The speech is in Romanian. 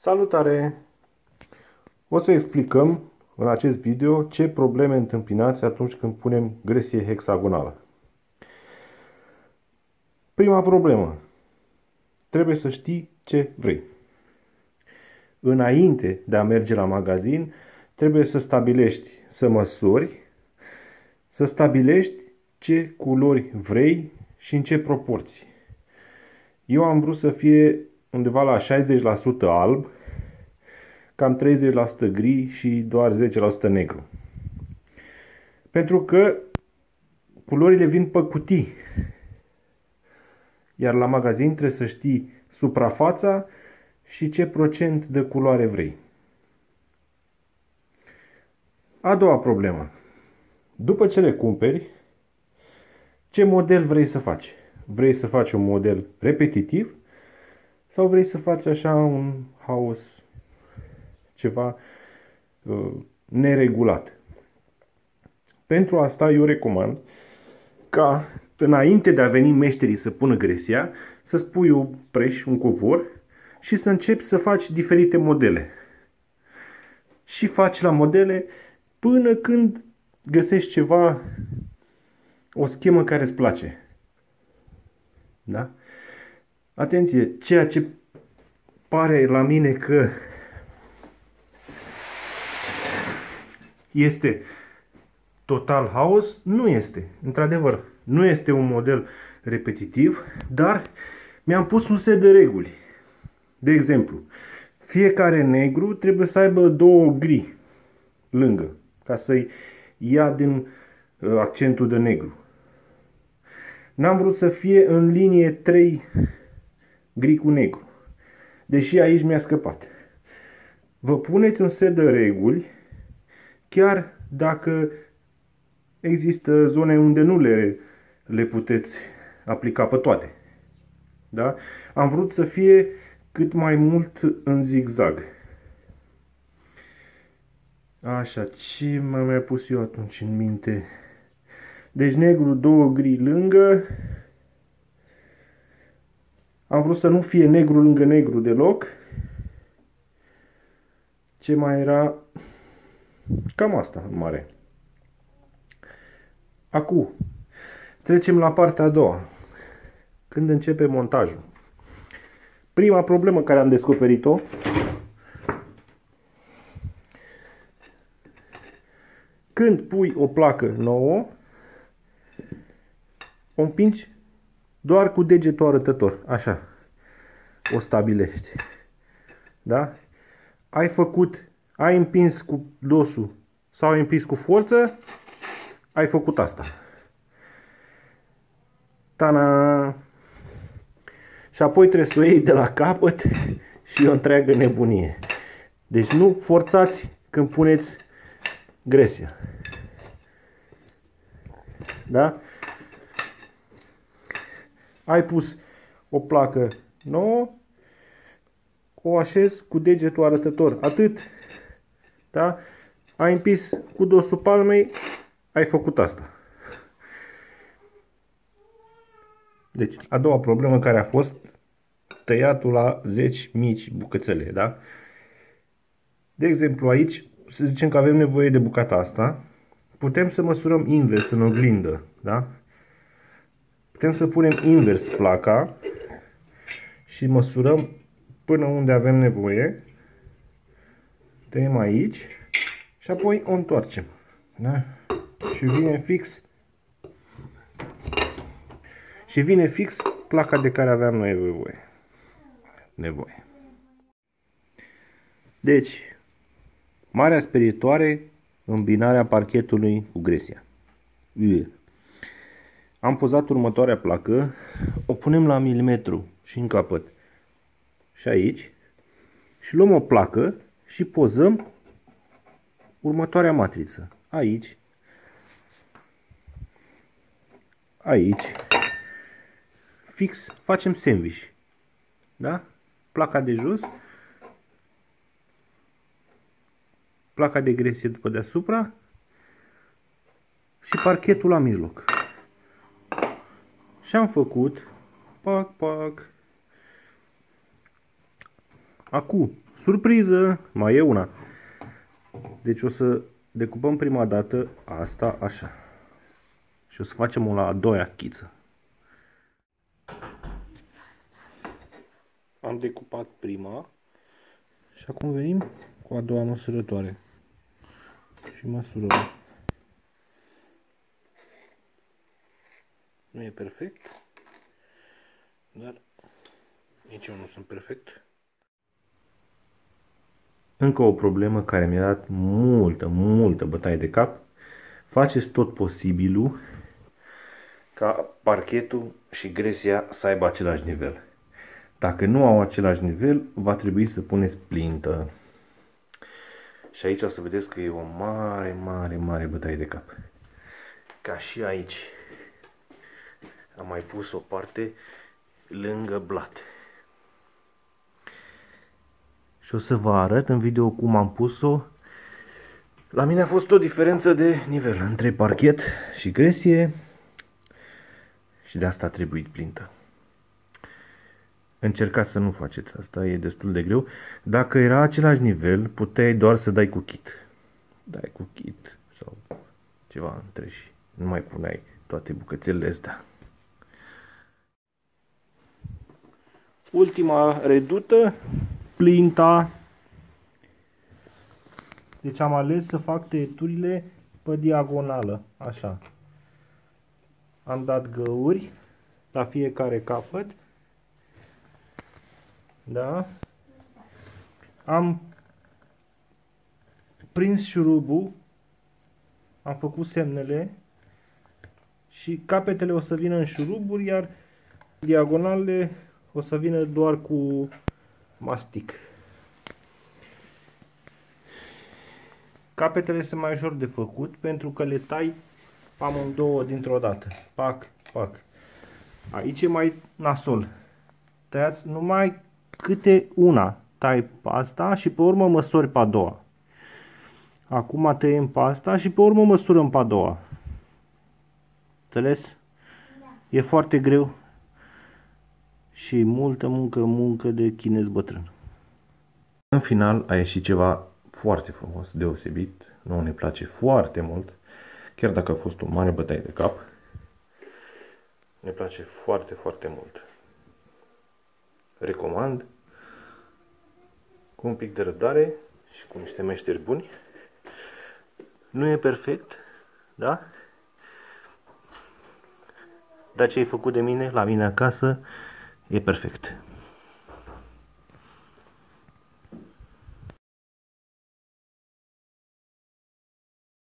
Salutare! O să explicăm în acest video ce probleme întâmpinați atunci când punem gresie hexagonală. Prima problemă. Trebuie să știi ce vrei. Înainte de a merge la magazin, trebuie să stabilești, să măsori, să stabilești ce culori vrei și în ce proporții. Eu am vrut să fie undeva la 60% alb, cam 30% gri și doar 10% negru. Pentru că culorile vin pe cutii. Iar la magazin trebuie să știi suprafața și ce procent de culoare vrei. A doua problemă. După ce le cumperi, ce model vrei să faci? Vrei să faci un model repetitiv sau vrei să faci așa un haos, ceva uh, neregulat? Pentru asta eu recomand ca înainte de a veni meșterii să pună gresia, să spui o preș, un covor și să începi să faci diferite modele. Și faci la modele până când găsești ceva, o schemă care îți place. Da? Atenție, ceea ce pare la mine că este total haos, nu este. Într-adevăr, nu este un model repetitiv, dar mi-am pus un set de reguli. De exemplu, fiecare negru trebuie să aibă două gri lângă, ca să-i ia din uh, accentul de negru. N-am vrut să fie în linie 3 gri cu negru. Deși aici mi-a scăpat. Vă puneți un set de reguli, chiar dacă există zone unde nu le, le puteți aplica pe toate. Da? Am vrut să fie cât mai mult în zigzag. Așa, ce m-am mai pus eu atunci în minte? Deci negru, două gri lângă. Am vrut să nu fie negru lângă negru deloc. Ce mai era? Cam asta, în mare. Acum, trecem la partea a doua. Când începe montajul. Prima problemă care am descoperit-o când pui o placă nouă, o împingi doar cu degetul arătător, așa. O stabilești. Da? Ai făcut, ai împins cu dosul sau ai împins cu forță, ai făcut asta. Tana! Și apoi trebuie să o iei de la capăt și o întreagă nebunie. Deci nu forțați când puneți gresia. Da? Ai pus o placă nouă, o așez cu degetul arătător. Atât. Da? Ai împins cu dosul palmei, ai făcut asta. Deci, a doua problemă care a fost tăiatul la 10 mici bucățele, da? De exemplu, aici, să zicem că avem nevoie de bucata asta, putem să măsurăm invers în oglindă, da? Putem să punem invers placa și măsurăm până unde avem nevoie. Tăiem aici și apoi o întoarcem. Da? Și vine fix și vine fix placa de care aveam noi nevoie. nevoie. Deci, marea sperietoare, îmbinarea parchetului cu gresia. Ue. Am pozat următoarea placă, o punem la milimetru și în capăt și aici și luăm o placă și pozăm următoarea matriță. Aici, aici, fix facem sandwich. Da? Placa de jos, placa de gresie după deasupra și parchetul la mijloc. Și am făcut, pac, pac. Acum, Surpriză! Mai e una. Deci o să decupăm prima dată asta așa. Și o să facem o la a doua schiță. Am decupat prima și acum venim cu a doua măsurătoare. Și măsurăm. Nu e perfect, dar nici eu nu sunt perfect. Încă o problemă care mi-a dat multă, multă bătaie de cap. Faceți tot posibilul ca parchetul și gresia să aibă același nivel. Dacă nu au același nivel, va trebui să puneți plintă. Și aici o să vedeți că e o mare, mare, mare bătaie de cap. Ca și aici. Am mai pus o parte lângă blat. Și o să vă arăt în video cum am pus-o. La mine a fost o diferență de nivel între parchet și gresie și de asta a trebuit plintă. Încercați să nu faceți asta, e destul de greu. Dacă era același nivel, puteai doar să dai cu kit. Dai cu kit sau ceva între și nu mai puneai toate bucățelele astea. Ultima redută, plinta. Deci am ales să fac tăieturile pe diagonală, așa. Am dat găuri la fiecare capăt da? Am prins șurubul, am făcut semnele și capetele o să vină în șuruburi, iar diagonalele o să vină doar cu mastic. Capetele sunt mai ușor de făcut pentru că le tai amândouă dintr-o dată. Pac, pac. Aici e mai nasol. Tăiați numai câte una tai pe asta și pe urmă măsori pe a doua. Acum tăiem pe asta și pe urmă măsurăm pe a doua. Înțeles? Da. E foarte greu și multă muncă, muncă de chinez bătrân. În final a ieșit ceva foarte frumos, deosebit. Nu ne place foarte mult, chiar dacă a fost o mare bătaie de cap. Ne place foarte, foarte mult recomand cu un pic de răbdare și cu niște meșteri buni. Nu e perfect, da? Dar ce ai făcut de mine, la mine acasă, e perfect.